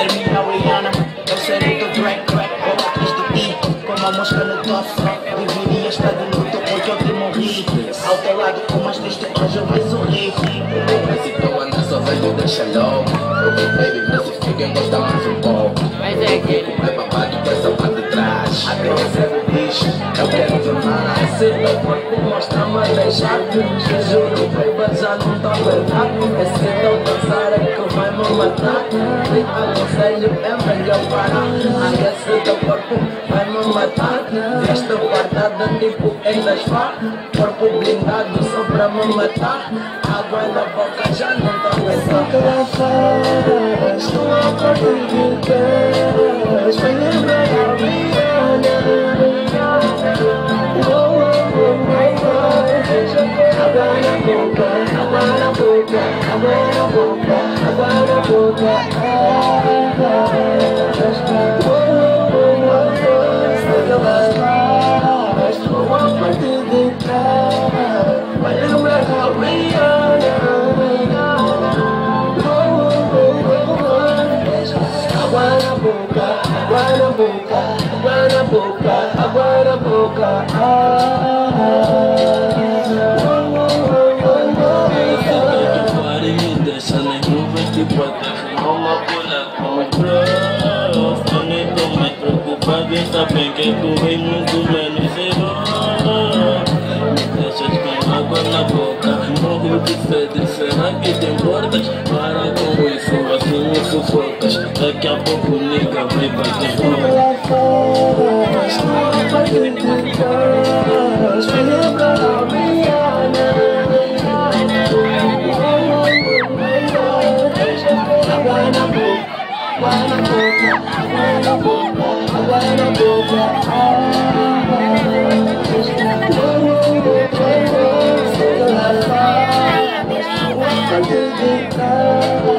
a Rihanna Eu serei do Drake, eu atrás de ti Como a mosca no tosse Deveria estar de luto porque eu te morri Ao teu lado como as triste hoje eu me sorri Mas se tu anda só vejo deixa logo Porque baby, mas se fica encosta mais um pouco Mas é aquele. É babado com essa parte de trás Até recebe bicho, eu quero ver você não pode mostrar, mas é chato Te juro, baby, já não tá aguentado Esse se não dançar é que vai me matar Te aconselho, é melhor parar. Ai, esse teu corpo vai me matar. Veste guardada, tipo ainda está Corpo blindado, só pra me matar. Água na boca já não tá aguentando Só que é lá fora, estou é a partir de 10 boca, água na boca, água na boca. Estou que tu vem muito menos zero Me deixas com água na boca. Morro de sede, será que te importas? Para com isso, assim me sufocas. Daqui a pouco liga, vai bater boca I didn't know